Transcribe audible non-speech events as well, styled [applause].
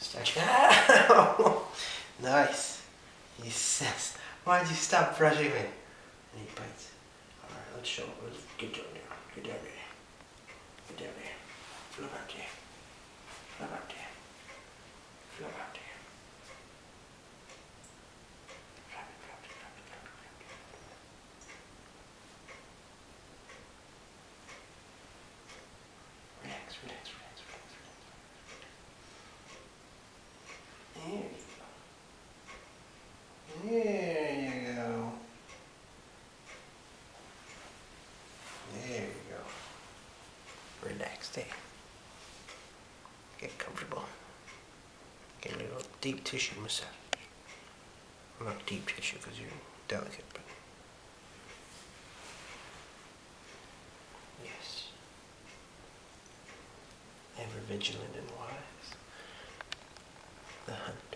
Stretch. [laughs] nice. He says, why'd you stop brushing me? And he bites. Alright, let's show. Let's get down there. Get down there. Get down there. Flip out there. Flip out there. Flip out there. Flap it, flap it, flap it, flap it, flap it. Relax, relax, relax, relax, relax. There you go. There you go. Relax there. Eh? Get comfortable. Get a little deep tissue massage. Not deep tissue because you're delicate, but. Yes. Ever vigilant and wise. The hunt.